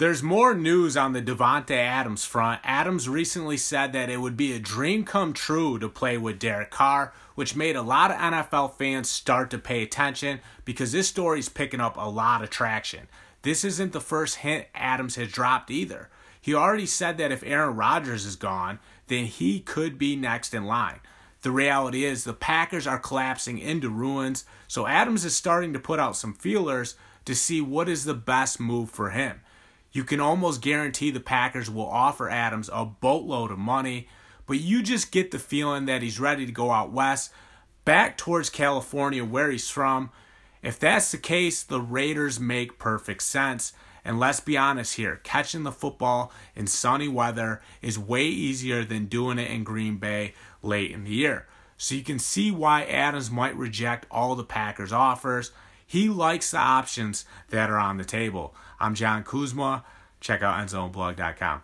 There's more news on the Davante Adams front. Adams recently said that it would be a dream come true to play with Derek Carr, which made a lot of NFL fans start to pay attention because this story's picking up a lot of traction. This isn't the first hint Adams has dropped either. He already said that if Aaron Rodgers is gone, then he could be next in line. The reality is the Packers are collapsing into ruins, so Adams is starting to put out some feelers to see what is the best move for him. You can almost guarantee the Packers will offer Adams a boatload of money, but you just get the feeling that he's ready to go out west, back towards California where he's from. If that's the case, the Raiders make perfect sense. And let's be honest here catching the football in sunny weather is way easier than doing it in Green Bay late in the year. So you can see why Adams might reject all the Packers' offers. He likes the options that are on the table. I'm Jon Kuzma. Check out endzoneblog.com.